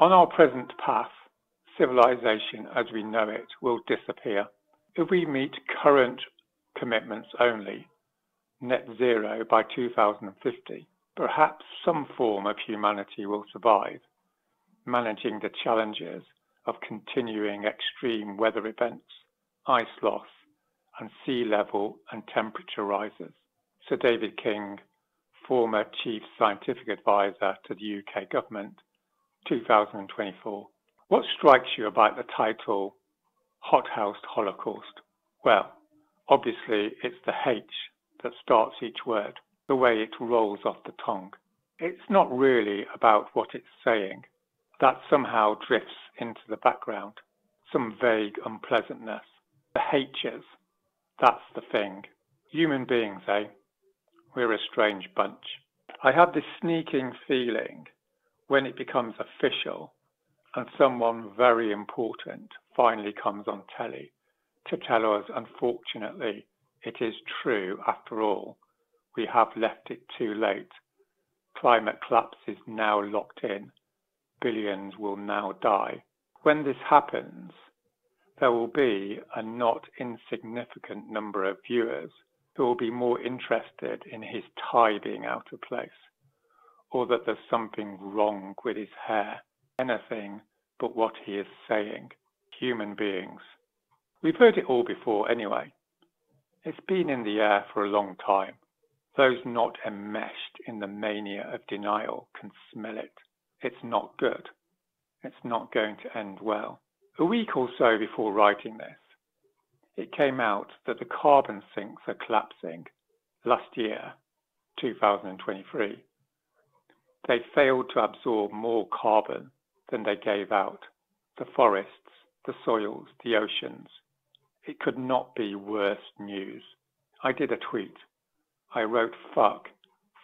On our present path, civilization as we know it will disappear. If we meet current commitments only, net zero by 2050, perhaps some form of humanity will survive, managing the challenges of continuing extreme weather events, ice loss, and sea level and temperature rises. Sir David King, former Chief Scientific Advisor to the UK Government, 2024. What strikes you about the title Hothouse Holocaust? Well, obviously it's the H that starts each word, the way it rolls off the tongue. It's not really about what it's saying. That somehow drifts into the background, some vague unpleasantness. The H's, that's the thing. Human beings, eh? We're a strange bunch. I have this sneaking feeling when it becomes official and someone very important finally comes on telly to tell us, unfortunately, it is true after all. We have left it too late. Climate collapse is now locked in. Billions will now die. When this happens, there will be a not insignificant number of viewers who will be more interested in his tie being out of place, or that there's something wrong with his hair, anything but what he is saying. Human beings. We've heard it all before anyway. It's been in the air for a long time. Those not enmeshed in the mania of denial can smell it. It's not good. It's not going to end well. A week or so before writing this, it came out that the carbon sinks are collapsing last year, 2023. They failed to absorb more carbon than they gave out. The forests, the soils, the oceans. It could not be worse news. I did a tweet. I wrote fuck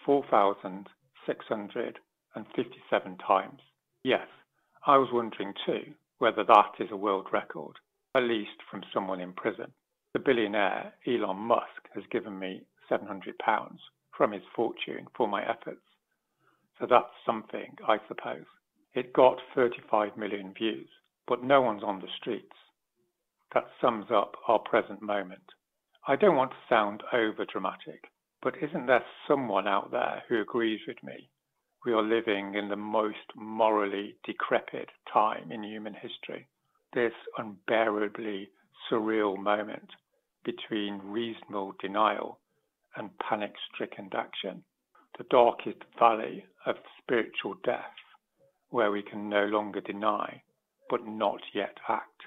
4,657 times. Yes, I was wondering too whether that is a world record, at least from someone in prison. The billionaire Elon Musk has given me 700 pounds from his fortune for my efforts. So that's something, I suppose. It got 35 million views, but no one's on the streets. That sums up our present moment. I don't want to sound over dramatic, but isn't there someone out there who agrees with me we are living in the most morally decrepit time in human history. This unbearably surreal moment between reasonable denial and panic stricken action. The darkest valley of spiritual death, where we can no longer deny but not yet act.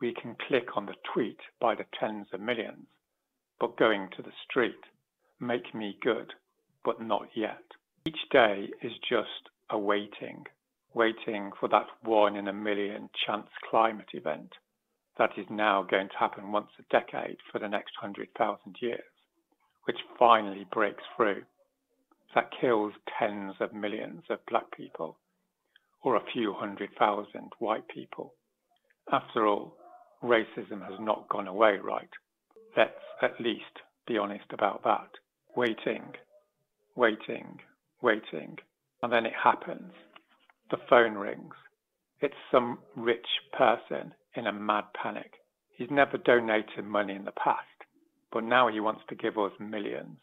We can click on the tweet by the tens of millions, but going to the street, make me good, but not yet. Each day is just a waiting, waiting for that one in a million chance climate event that is now going to happen once a decade for the next 100,000 years, which finally breaks through, that kills tens of millions of black people or a few hundred thousand white people. After all, racism has not gone away, right? Let's at least be honest about that. Waiting, waiting, waiting, and then it happens. The phone rings. It's some rich person in a mad panic. He's never donated money in the past, but now he wants to give us millions.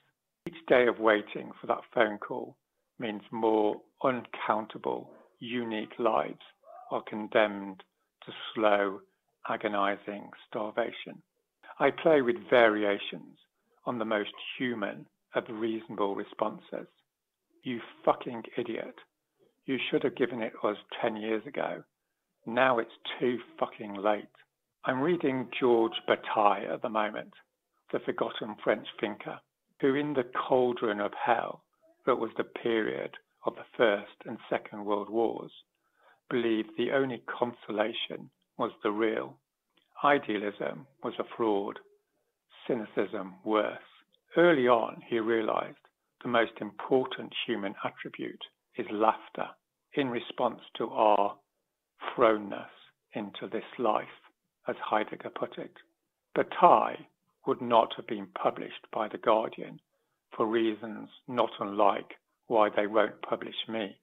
Each day of waiting for that phone call means more uncountable, unique lives are condemned to slow, agonizing starvation. I play with variations on the most human of reasonable responses. You fucking idiot. You should have given it us 10 years ago. Now it's too fucking late. I'm reading Georges Bataille at the moment, the forgotten French thinker, who in the cauldron of hell that was the period of the First and Second World Wars, believed the only consolation was the real. Idealism was a fraud, cynicism worse. Early on, he realized the most important human attribute is laughter in response to our thrownness into this life, as Heidegger put it. Bataille would not have been published by The Guardian for reasons not unlike why they won't publish me.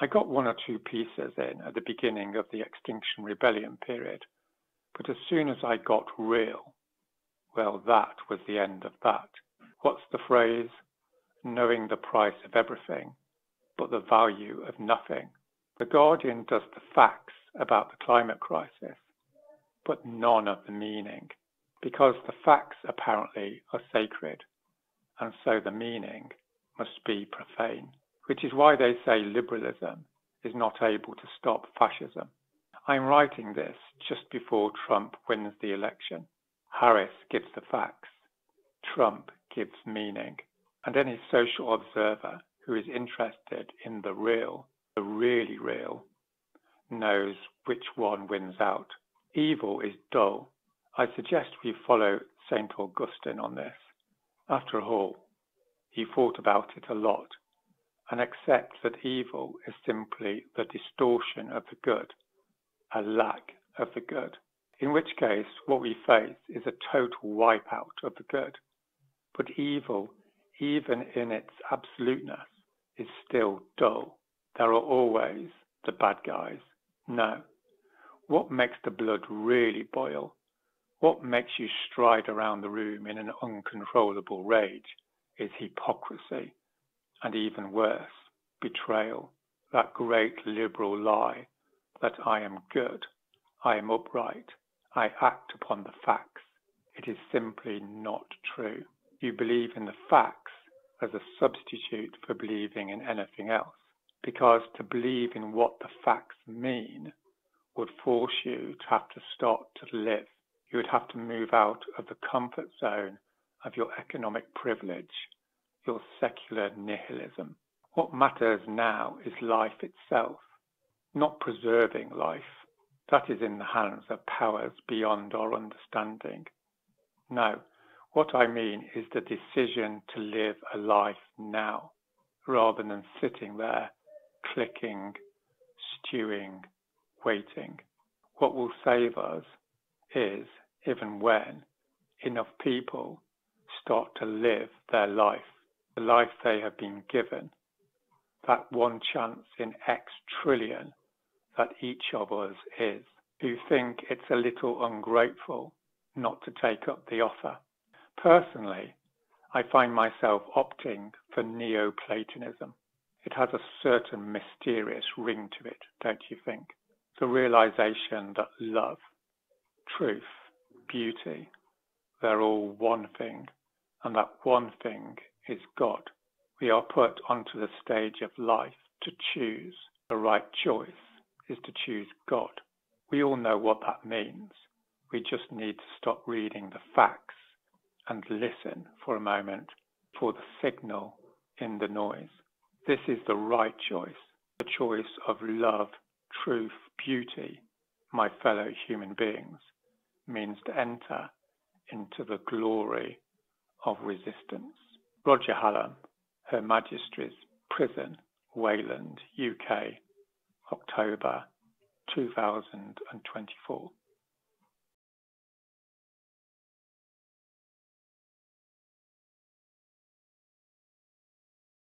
I got one or two pieces in at the beginning of the Extinction Rebellion period, but as soon as I got real, well, that was the end of that. What's the phrase? Knowing the price of everything, but the value of nothing. The Guardian does the facts about the climate crisis, but none of the meaning, because the facts apparently are sacred, and so the meaning must be profane, which is why they say liberalism is not able to stop fascism. I'm writing this just before Trump wins the election. Harris gives the facts, Trump gives meaning, and any social observer who is interested in the real, the really real, knows which one wins out. Evil is dull. I suggest we follow St. Augustine on this. After all, he thought about it a lot and accepts that evil is simply the distortion of the good, a lack of the good. In which case, what we face is a total wipeout of the good. But evil, even in its absoluteness, is still dull. There are always the bad guys. No. What makes the blood really boil? What makes you stride around the room in an uncontrollable rage is hypocrisy, and even worse, betrayal. That great liberal lie that I am good, I am upright, I act upon the facts. It is simply not true. You believe in the facts as a substitute for believing in anything else. Because to believe in what the facts mean would force you to have to start to live. You would have to move out of the comfort zone of your economic privilege, your secular nihilism. What matters now is life itself, not preserving life. That is in the hands of powers beyond our understanding. No, what I mean is the decision to live a life now, rather than sitting there, clicking, stewing, waiting. What will save us is even when enough people start to live their life, the life they have been given, that one chance in X trillion that each of us is, who think it's a little ungrateful not to take up the offer. Personally, I find myself opting for Neoplatonism. It has a certain mysterious ring to it, don't you think? The realization that love, truth, beauty, they're all one thing, and that one thing is God. We are put onto the stage of life to choose. The right choice is to choose God. We all know what that means. We just need to stop reading the facts and listen for a moment for the signal in the noise. This is the right choice, the choice of love, truth, beauty, my fellow human beings, means to enter into the glory of resistance. Roger Hallam, Her Majesty's Prison, Wayland, UK, October 2024.